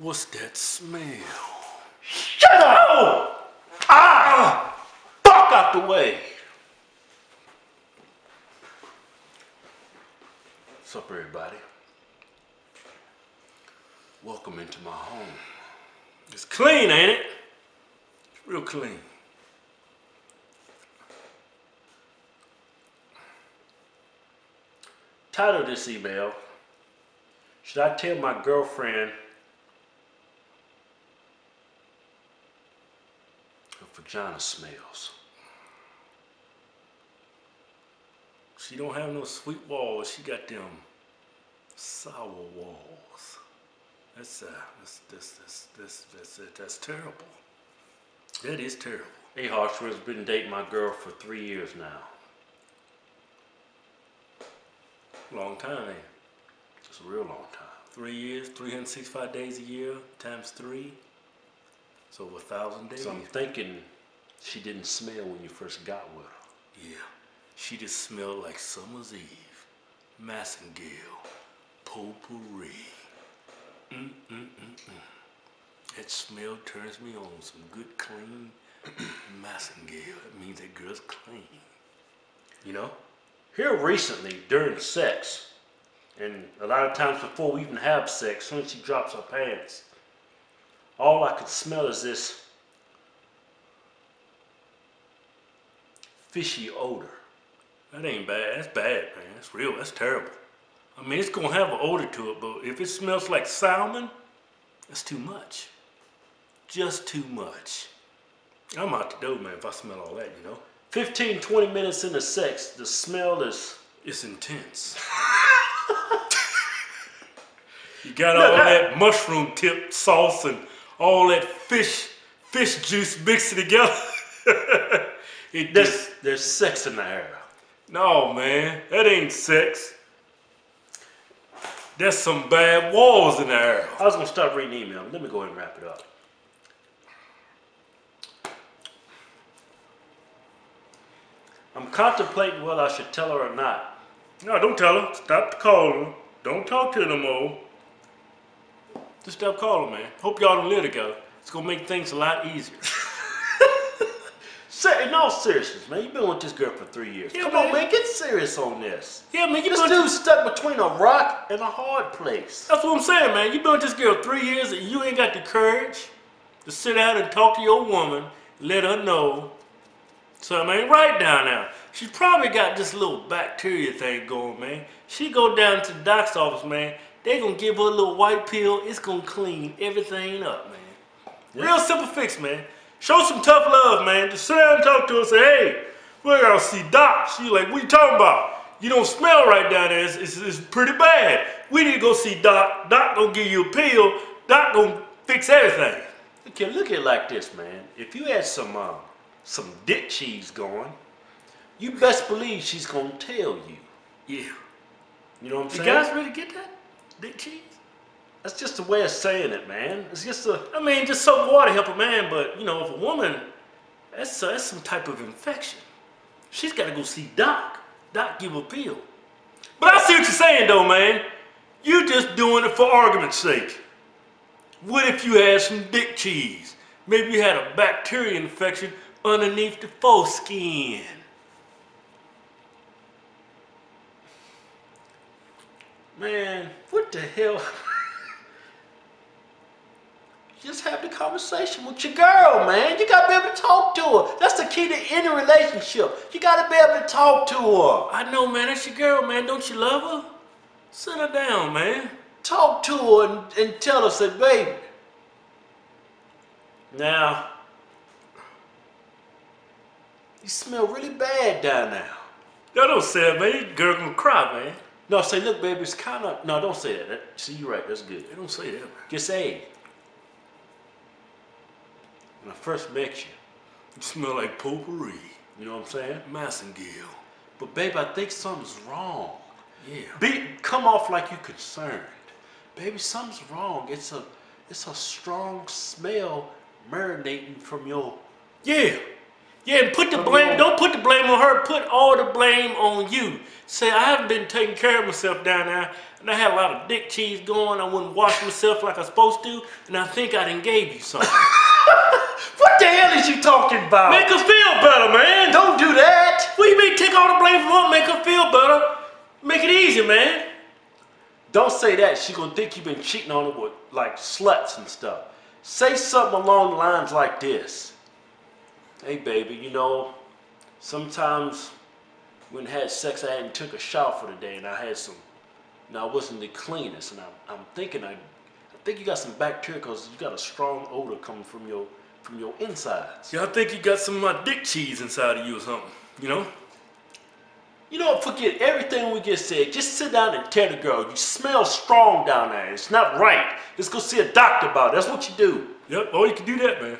What's that smell? Shut up! Ah! Fuck out the way! What's up, everybody? Welcome into my home. It's clean, ain't it? It's real clean. Title of this email Should I tell my girlfriend vagina smells? She don't have no sweet walls. She got them sour walls. That's uh, that's that's that's that's that's, that's, that's terrible. That is terrible. A Harshford's been dating my girl for three years now. Long time, ain't it? It's a real long time. Three years, 365 days a year, times three. It's over a thousand days. So I'm thinking she didn't smell when you first got with her. Yeah, she just smelled like summer's eve. Massengill, potpourri. Mm, mm, mm, mm. That smell turns me on. Some good, clean Massengill. That means that girl's clean. You know? Here recently, during sex, and a lot of times before we even have sex, soon as she drops her pants, all I could smell is this fishy odor. That ain't bad. That's bad, man. That's real. That's terrible. I mean, it's gonna have an odor to it, but if it smells like salmon, that's too much. Just too much. I'm out the door, man, if I smell all that, you know? 15, 20 minutes into sex, the smell is. It's intense. you got all that mushroom tip sauce and all that fish fish juice mixed together. it There's, there's sex in the air. no, man, that ain't sex. There's some bad walls in the air. I was gonna start reading email. Let me go ahead and wrap it up. I'm contemplating whether I should tell her or not. No, don't tell her. Stop calling her. Don't talk to her no more. Just stop calling, man. Hope y'all don't live together. It's gonna make things a lot easier. Say, in all seriousness, man, you've been with this girl for three years. Yeah, Come man. on, man, get serious on this. yeah, man, you This been dude's stuck between a rock and a hard place. That's what I'm saying, man. You've been with this girl three years and you ain't got the courage to sit down and talk to your woman, let her know something ain't right down there. She's probably got this little bacteria thing going, man. She go down to the doc's office, man. They gonna give her a little white pill. It's gonna clean everything up, man. Real simple fix, man. Show some tough love, man. Just sit down and talk to her. and Say, hey, we gotta see Doc. She like, what you talking about? You don't smell right down there. It's, it's, it's pretty bad. We need to go see Doc. Doc gonna give you a pill. Doc gonna fix everything. Look here, look at it like this, man. If you had some uh, some dick cheese going, you best believe she's gonna tell you. Yeah. You know what I'm saying? You guys really get that? Dick cheese? That's just a way of saying it, man. It's just a I mean, just soap water help a man, but you know, if a woman, that's, uh, that's some type of infection. She's got to go see Doc. Doc give a pill. But I see what you're saying, though, man. You're just doing it for argument's sake. What if you had some dick cheese? Maybe you had a bacteria infection underneath the foreskin. Man. What the hell? Just have the conversation with your girl, man. You gotta be able to talk to her. That's the key to any relationship. You gotta be able to talk to her. I know, man. That's your girl, man. Don't you love her? Sit her down, man. Talk to her and, and tell her, say, baby. Now, you smell really bad down now. Y'all don't say that, man. Girl gonna cry, man. No, say, look, baby, it's kind of. No, don't say that. that. See, you're right. That's good. They don't say that, man. Just say, when I first met you, You smell like potpourri. you know what I'm saying? Massengill. But babe, I think something's wrong. Yeah. Be come off like you're concerned. Baby, something's wrong. It's a it's a strong smell marinating from your Yeah. Yeah, and put the blame, don't put the blame on her, put all the blame on you. Say, I haven't been taking care of myself down there. and I had a lot of dick cheese going. I wouldn't wash myself like I was supposed to, and I think I done gave you something. What the hell is you talking about? Make her feel better, man. Don't do that. What do you mean take all the blame from her, make her feel better? Make it easy, man. Don't say that. She gonna think you've been cheating on her with like sluts and stuff. Say something along the lines like this. Hey baby, you know, sometimes when I had sex I hadn't took a shower for the day and I had some, you know, I wasn't the cleanest and I'm, I'm thinking I, I think you got some bacteria because you got a strong odor coming from your from your insides. Yeah, I think you got some of my dick cheese inside of you or something, you know? You know, forget everything we just said. Just sit down and tell the girl you smell strong down there. It's not right. Let's go see a doctor about it. That's what you do. Yep, oh, you can do that, man.